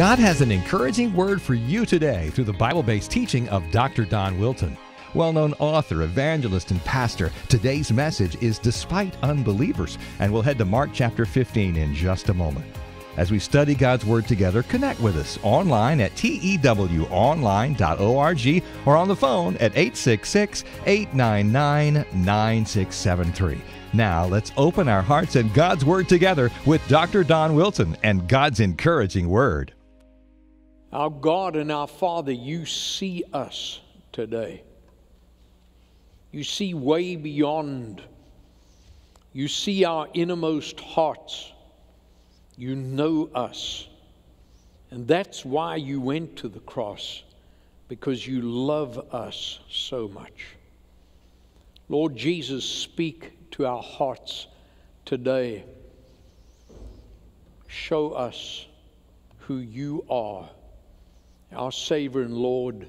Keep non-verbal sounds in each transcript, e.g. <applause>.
God has an encouraging word for you today through the Bible based teaching of Dr. Don Wilton. Well known author, evangelist, and pastor, today's message is Despite Unbelievers, and we'll head to Mark chapter 15 in just a moment. As we study God's Word together, connect with us online at tewonline.org or on the phone at 866 899 9673. Now, let's open our hearts and God's Word together with Dr. Don Wilton and God's encouraging Word. Our God and our Father, you see us today. You see way beyond. You see our innermost hearts. You know us. And that's why you went to the cross, because you love us so much. Lord Jesus, speak to our hearts today. Show us who you are, our Savior and Lord.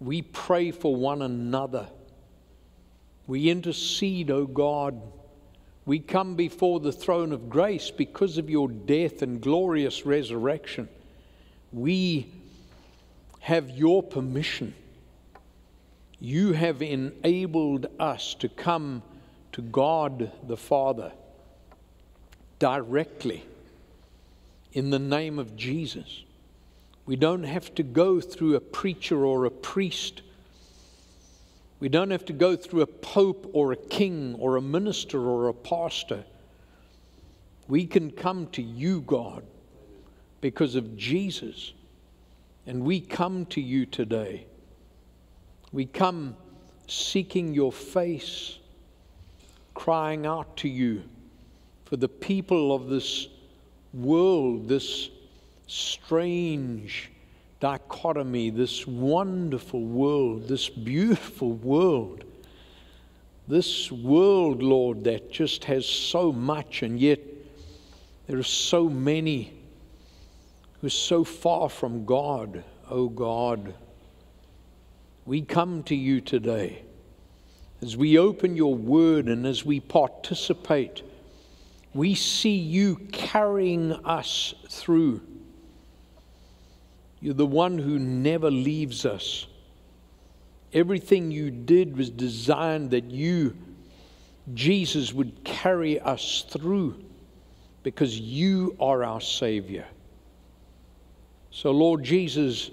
We pray for one another. We intercede, O God. We come before the throne of grace because of your death and glorious resurrection. We have your permission you have enabled us to come to God the Father directly in the name of Jesus. We don't have to go through a preacher or a priest. We don't have to go through a pope or a king or a minister or a pastor. We can come to you, God, because of Jesus. And we come to you today. We come seeking your face, crying out to you for the people of this world, this strange dichotomy, this wonderful world, this beautiful world. This world, Lord, that just has so much, and yet there are so many who are so far from God, oh God. We come to you today as we open your word and as we participate. We see you carrying us through. You're the one who never leaves us. Everything you did was designed that you, Jesus, would carry us through because you are our Savior. So, Lord Jesus,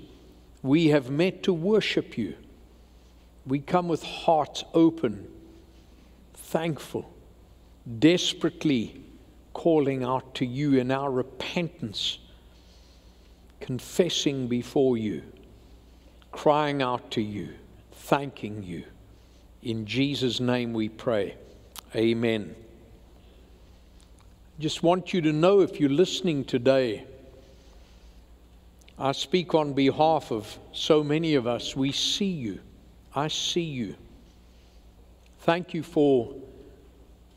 we have met to worship you. We come with hearts open, thankful, desperately calling out to you in our repentance, confessing before you, crying out to you, thanking you. In Jesus' name we pray. Amen. Just want you to know if you're listening today, I speak on behalf of so many of us, we see you. I see you. Thank you for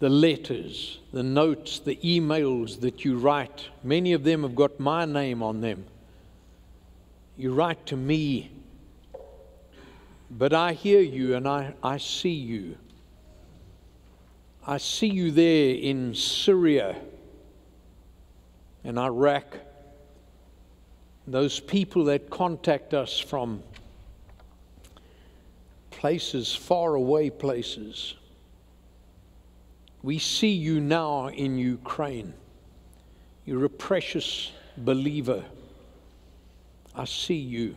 the letters, the notes, the emails that you write. Many of them have got my name on them. You write to me, but I hear you and I, I see you. I see you there in Syria and Iraq. Those people that contact us from places, far away places. We see you now in Ukraine. You're a precious believer. I see you.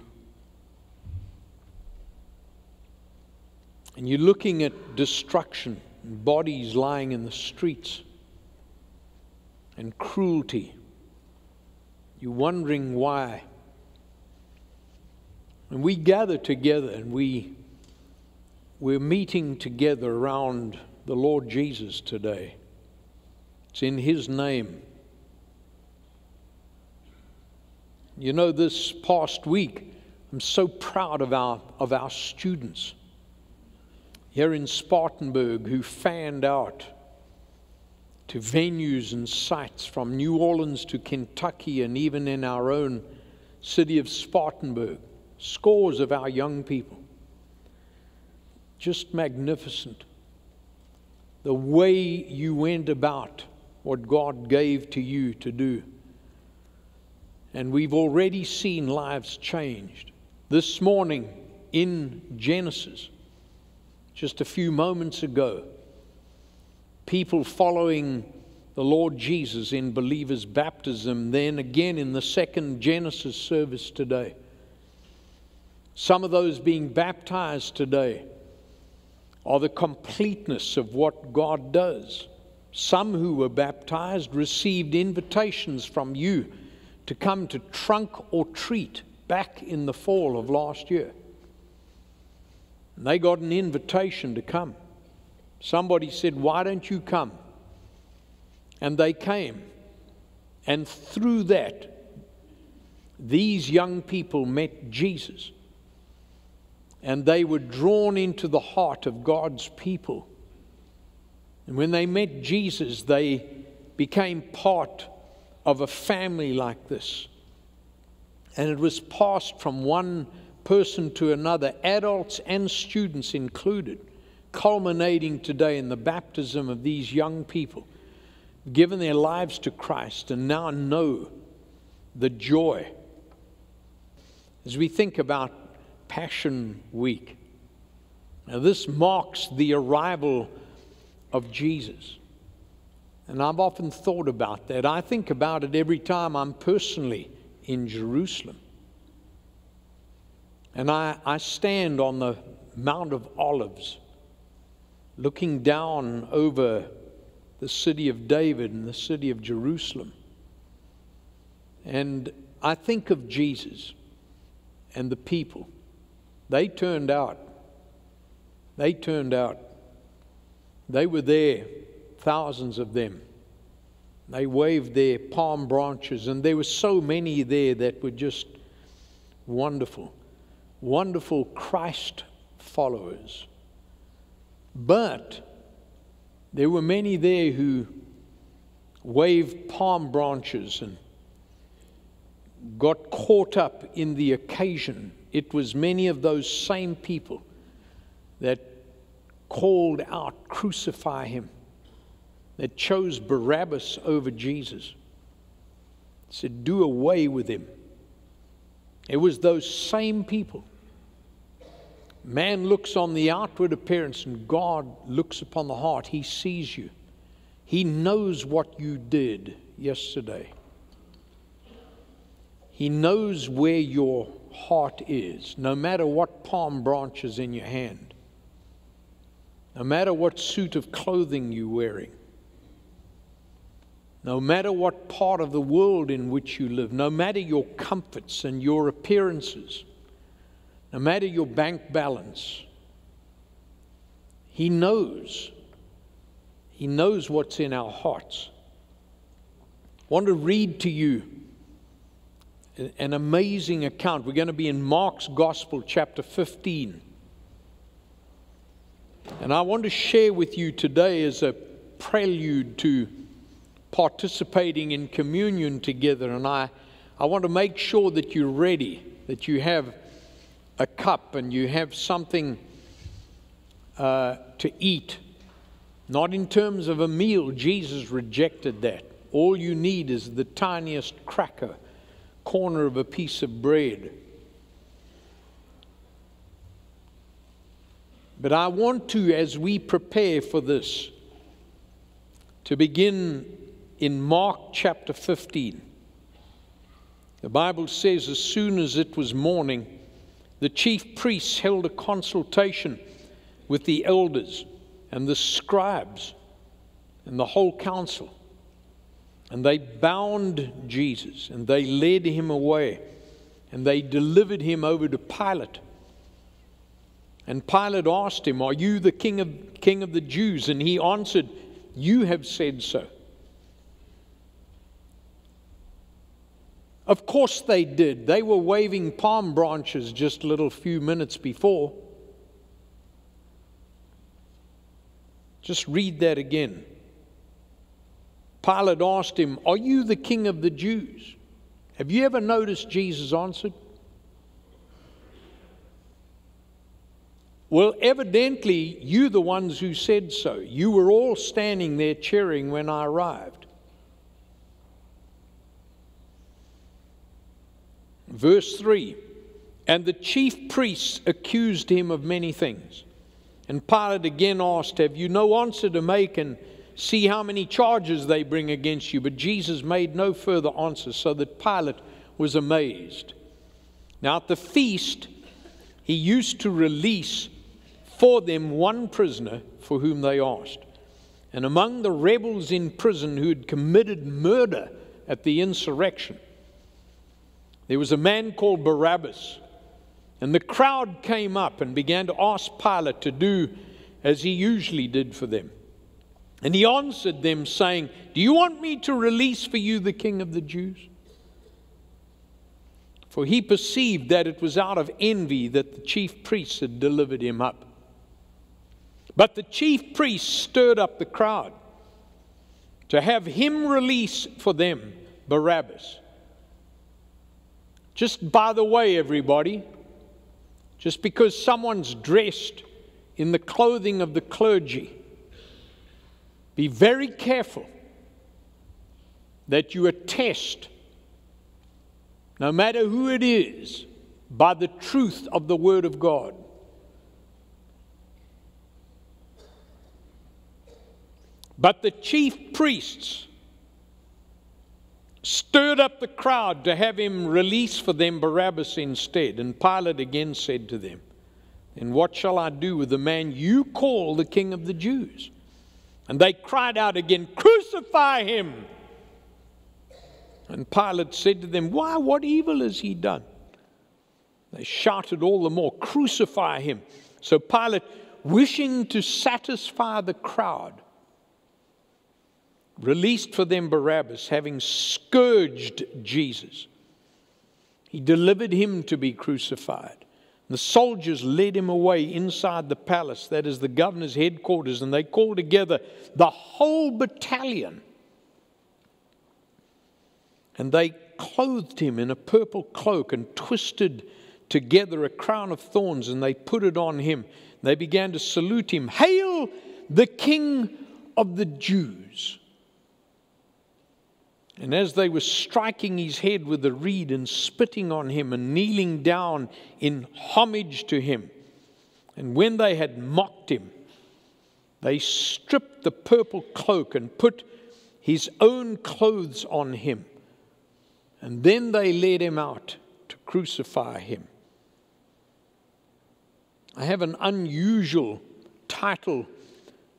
And you're looking at destruction, bodies lying in the streets, and cruelty. You're wondering why. And we gather together and we we're meeting together around the Lord Jesus today. It's in His name. You know, this past week, I'm so proud of our, of our students here in Spartanburg who fanned out to venues and sites from New Orleans to Kentucky and even in our own city of Spartanburg. Scores of our young people just magnificent. The way you went about what God gave to you to do. And we've already seen lives changed. This morning in Genesis, just a few moments ago, people following the Lord Jesus in believers' baptism, then again in the second Genesis service today. Some of those being baptized today are the completeness of what God does. Some who were baptized received invitations from you to come to trunk or treat back in the fall of last year. And they got an invitation to come. Somebody said, Why don't you come? And they came. And through that, these young people met Jesus. And they were drawn into the heart of God's people. And when they met Jesus, they became part of a family like this. And it was passed from one person to another, adults and students included, culminating today in the baptism of these young people given their lives to Christ and now know the joy. As we think about Passion Week, now this marks the arrival of Jesus. And I've often thought about that. I think about it every time I'm personally in Jerusalem. And I, I stand on the Mount of Olives, looking down over the city of David and the city of Jerusalem. And I think of Jesus and the people. They turned out. They turned out. They were there, thousands of them. They waved their palm branches, and there were so many there that were just wonderful, wonderful Christ followers. But there were many there who waved palm branches and got caught up in the occasion. It was many of those same people that called out, Crucify him, that chose Barabbas over Jesus, said, Do away with him. It was those same people Man looks on the outward appearance, and God looks upon the heart. He sees you, He knows what you did yesterday. He knows where your heart is, no matter what palm branch is in your hand, no matter what suit of clothing you're wearing, no matter what part of the world in which you live, no matter your comforts and your appearances no matter your bank balance, He knows. He knows what's in our hearts. I want to read to you an amazing account. We're going to be in Mark's Gospel, chapter 15. And I want to share with you today as a prelude to participating in communion together. And I, I want to make sure that you're ready, that you have a cup and you have something uh, to eat, not in terms of a meal, Jesus rejected that. All you need is the tiniest cracker, corner of a piece of bread. But I want to, as we prepare for this, to begin in Mark chapter 15. The Bible says, as soon as it was morning, the chief priests held a consultation with the elders and the scribes and the whole council. And they bound Jesus and they led him away and they delivered him over to Pilate. And Pilate asked him, Are you the king of, king of the Jews? And he answered, You have said so. Of course they did. They were waving palm branches just a little few minutes before. Just read that again. Pilate asked him, Are you the king of the Jews? Have you ever noticed Jesus answered? Well, evidently, you the ones who said so. You were all standing there cheering when I arrived. Verse 3 And the chief priests accused him of many things. And Pilate again asked, Have you no answer to make? And see how many charges they bring against you. But Jesus made no further answer, so that Pilate was amazed. Now, at the feast, he used to release for them one prisoner for whom they asked. And among the rebels in prison who had committed murder at the insurrection, there was a man called Barabbas. And the crowd came up and began to ask Pilate to do as he usually did for them. And he answered them, saying, Do you want me to release for you the king of the Jews? For he perceived that it was out of envy that the chief priests had delivered him up. But the chief priests stirred up the crowd to have him release for them Barabbas. Just by the way, everybody, just because someone's dressed in the clothing of the clergy, be very careful that you attest, no matter who it is, by the truth of the Word of God. But the chief priests stirred up the crowd to have him release for them Barabbas instead. And Pilate again said to them, And what shall I do with the man you call the king of the Jews? And they cried out again, Crucify him! And Pilate said to them, Why, what evil has he done? They shouted all the more, Crucify him! So Pilate, wishing to satisfy the crowd, released for them Barabbas, having scourged Jesus. He delivered him to be crucified. The soldiers led him away inside the palace, that is the governor's headquarters, and they called together the whole battalion. And they clothed him in a purple cloak and twisted together a crown of thorns, and they put it on him. They began to salute him Hail, the King of the Jews! And as they were striking his head with the reed and spitting on him and kneeling down in homage to him, and when they had mocked him, they stripped the purple cloak and put his own clothes on him. And then they led him out to crucify him. I have an unusual title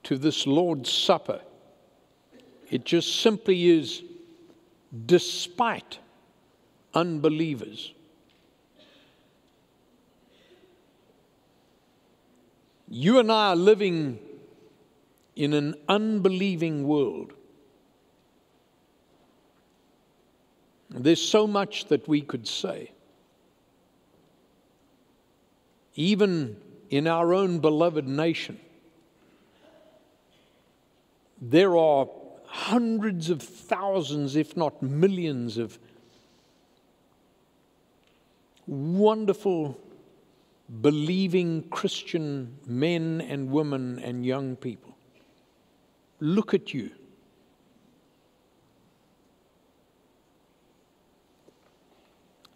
to this Lord's Supper. It just simply is despite unbelievers. You and I are living in an unbelieving world. There's so much that we could say. Even in our own beloved nation, there are hundreds of thousands, if not millions, of wonderful, believing Christian men and women and young people. Look at you.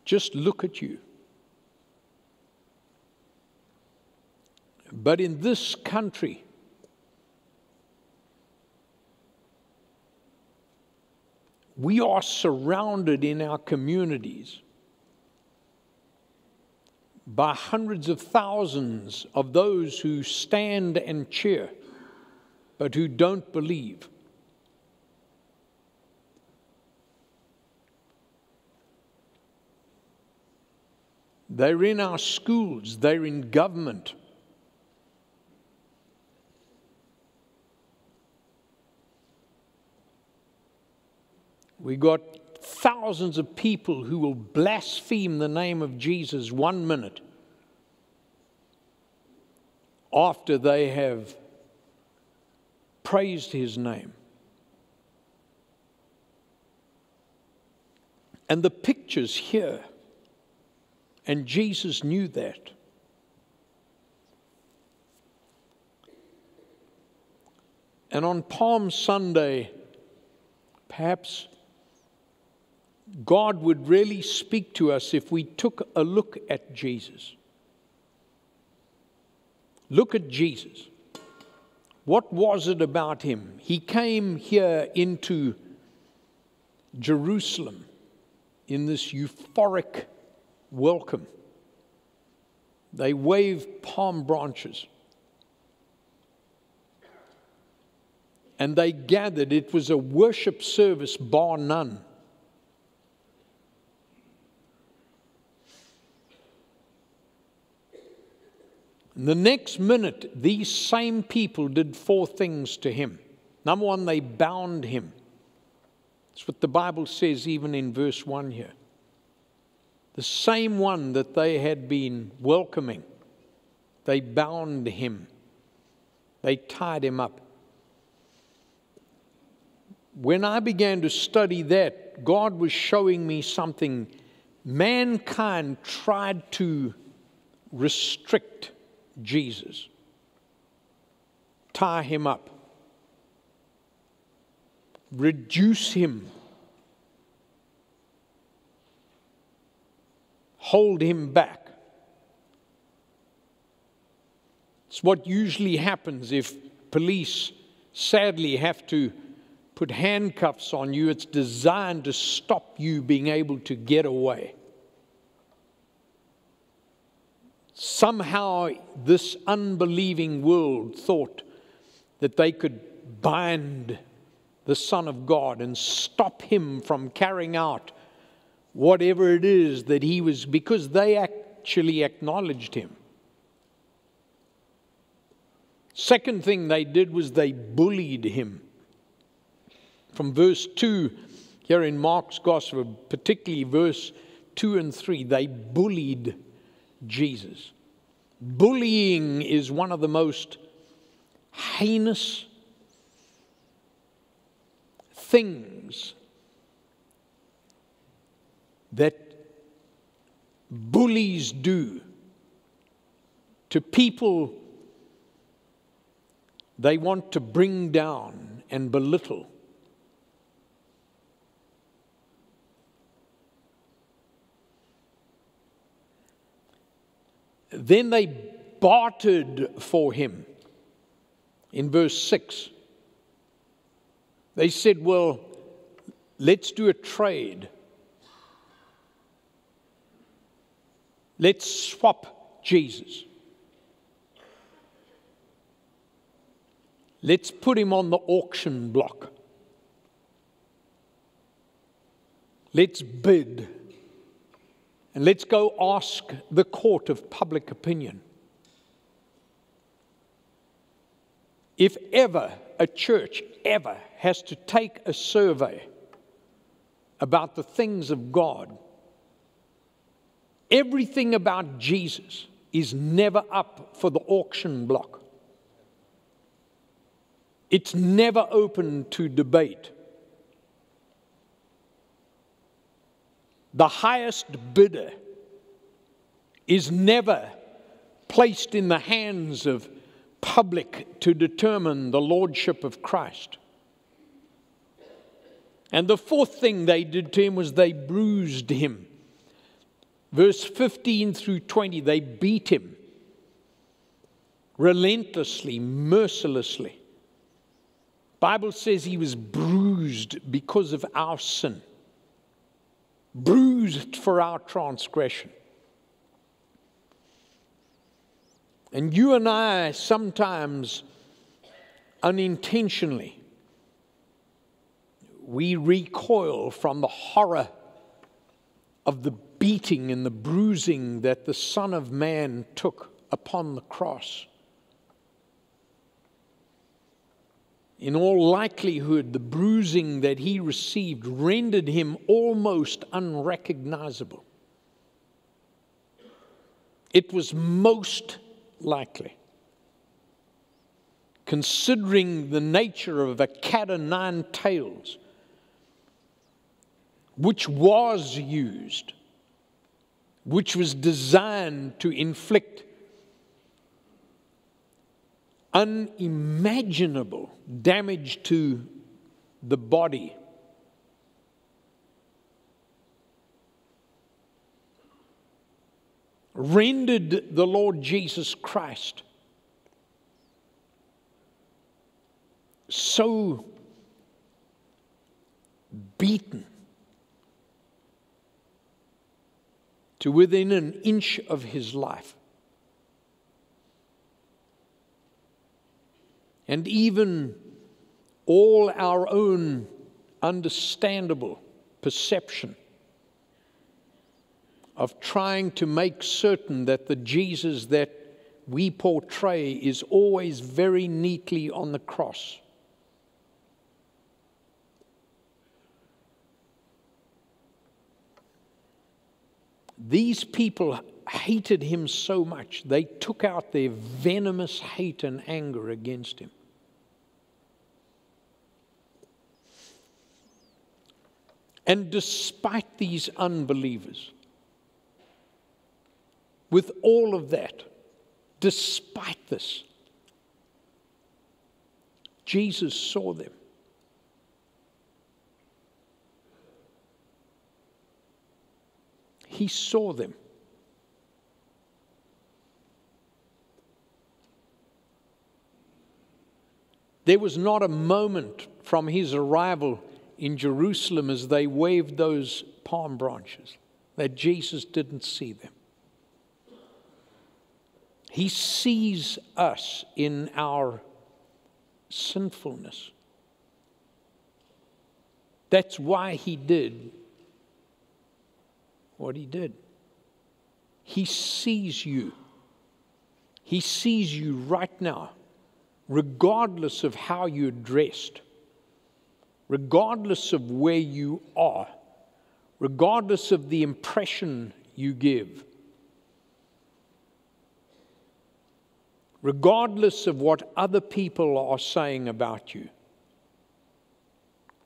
Just look at you. But in this country, We are surrounded in our communities by hundreds of thousands of those who stand and cheer, but who don't believe. They're in our schools, they're in government. We got thousands of people who will blaspheme the name of Jesus one minute after they have praised his name. And the pictures here, and Jesus knew that. And on Palm Sunday, perhaps God would really speak to us if we took a look at Jesus. Look at Jesus. What was it about him? He came here into Jerusalem in this euphoric welcome. They waved palm branches. And they gathered. It was a worship service, bar none. The next minute, these same people did four things to him. Number one, they bound him. That's what the Bible says, even in verse 1 here. The same one that they had been welcoming, they bound him, they tied him up. When I began to study that, God was showing me something. Mankind tried to restrict Jesus. Tie him up. Reduce him. Hold him back. It's what usually happens if police sadly have to put handcuffs on you. It's designed to stop you being able to get away. Somehow, this unbelieving world thought that they could bind the Son of God and stop him from carrying out whatever it is that he was, because they actually acknowledged him. Second thing they did was they bullied him. From verse 2 here in Mark's Gospel, particularly verse 2 and 3, they bullied Jesus. Bullying is one of the most heinous things that bullies do to people they want to bring down and belittle. Then they bartered for him. In verse 6, they said, Well, let's do a trade. Let's swap Jesus. Let's put him on the auction block. Let's bid. And let's go ask the court of public opinion. If ever a church ever has to take a survey about the things of God, everything about Jesus is never up for the auction block. It's never open to debate. The highest bidder is never placed in the hands of public to determine the lordship of Christ. And the fourth thing they did to him was they bruised him. Verse 15 through 20, they beat him relentlessly, mercilessly. Bible says he was bruised because of our sin bruised for our transgression. And you and I sometimes unintentionally we recoil from the horror of the beating and the bruising that the Son of Man took upon the cross. In all likelihood, the bruising that he received rendered him almost unrecognizable. It was most likely, considering the nature of a cat o' nine tails, which was used, which was designed to inflict unimaginable damage to the body. Rendered the Lord Jesus Christ so beaten to within an inch of his life. And even all our own understandable perception of trying to make certain that the Jesus that we portray is always very neatly on the cross. These people hated him so much, they took out their venomous hate and anger against him. And despite these unbelievers, with all of that, despite this, Jesus saw them. He saw them. There was not a moment from his arrival in Jerusalem as they waved those palm branches that Jesus didn't see them. He sees us in our sinfulness. That's why he did what he did. He sees you. He sees you right now, regardless of how you're dressed, regardless of where you are, regardless of the impression you give, regardless of what other people are saying about you,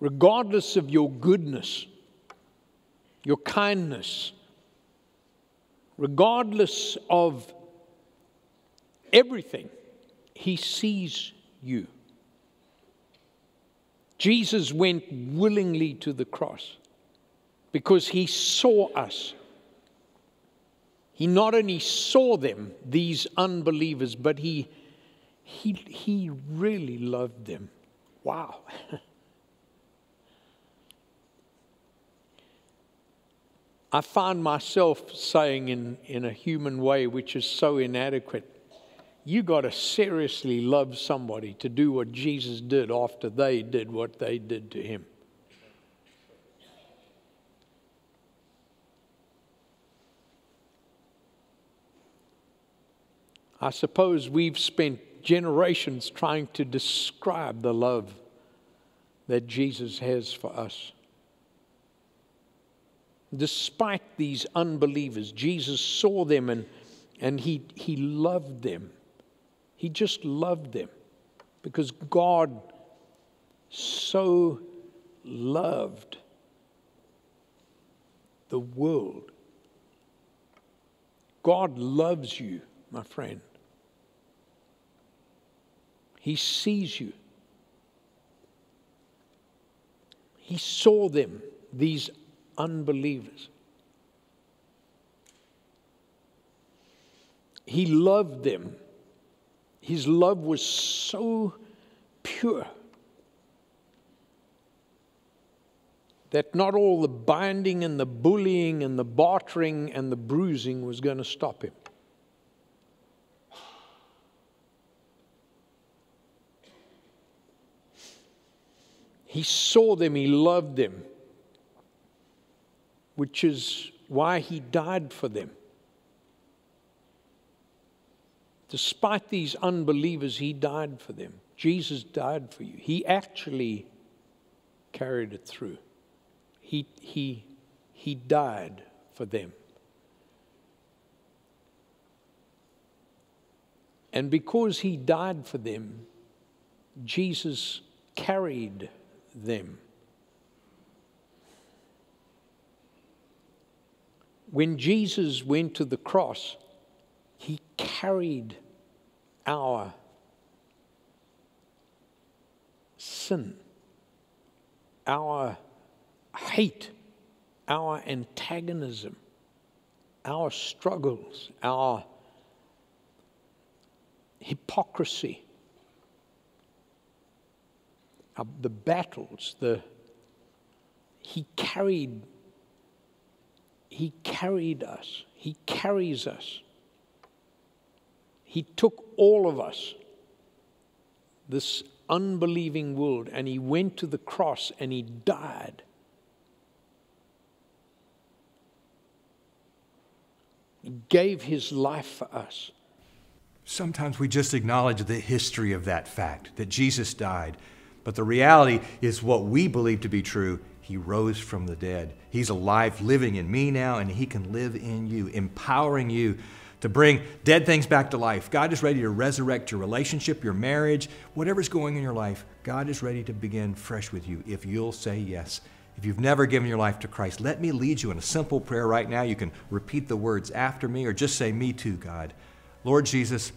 regardless of your goodness your kindness, regardless of everything, He sees you. Jesus went willingly to the cross because He saw us. He not only saw them, these unbelievers, but He, he, he really loved them. Wow. <laughs> I find myself saying in, in a human way, which is so inadequate, you got to seriously love somebody to do what Jesus did after they did what they did to him. I suppose we've spent generations trying to describe the love that Jesus has for us. Despite these unbelievers, Jesus saw them and, and he, he loved them. He just loved them because God so loved the world. God loves you, my friend. He sees you. He saw them, these unbelievers. He loved them. His love was so pure that not all the binding and the bullying and the bartering and the bruising was going to stop him. He saw them, he loved them which is why he died for them. Despite these unbelievers, he died for them. Jesus died for you. He actually carried it through. He, he, he died for them. And because he died for them, Jesus carried them. When Jesus went to the cross, he carried our sin, our hate, our antagonism, our struggles, our hypocrisy, our, the battles, the he carried he carried us. He carries us. He took all of us, this unbelieving world, and he went to the cross and he died. He gave his life for us. Sometimes we just acknowledge the history of that fact that Jesus died. But the reality is what we believe to be true. He rose from the dead. He's alive, living in me now, and He can live in you, empowering you to bring dead things back to life. God is ready to resurrect your relationship, your marriage, whatever's going in your life. God is ready to begin fresh with you if you'll say yes. If you've never given your life to Christ, let me lead you in a simple prayer right now. You can repeat the words after me or just say, Me too, God. Lord Jesus,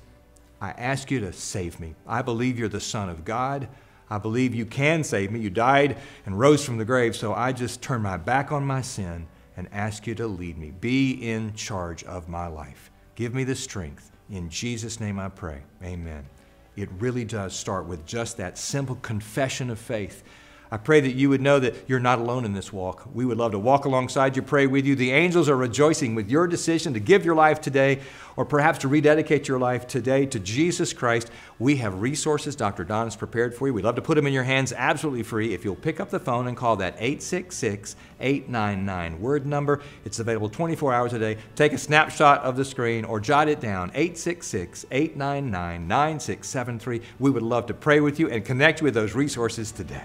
I ask you to save me. I believe you're the Son of God. I believe you can save me. You died and rose from the grave, so I just turn my back on my sin and ask you to lead me. Be in charge of my life. Give me the strength. In Jesus' name I pray. Amen. It really does start with just that simple confession of faith I pray that you would know that you're not alone in this walk. We would love to walk alongside you, pray with you. The angels are rejoicing with your decision to give your life today or perhaps to rededicate your life today to Jesus Christ. We have resources Dr. Don has prepared for you. We'd love to put them in your hands absolutely free if you'll pick up the phone and call that 866 899 word number. It's available 24 hours a day. Take a snapshot of the screen or jot it down 866 899 9673. We would love to pray with you and connect you with those resources today.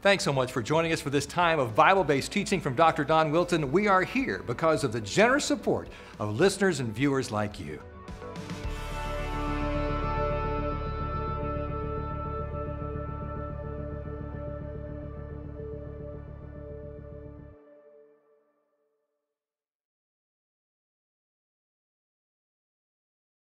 Thanks so much for joining us for this time of Bible based teaching from Dr. Don Wilton. We are here because of the generous support of listeners and viewers like you.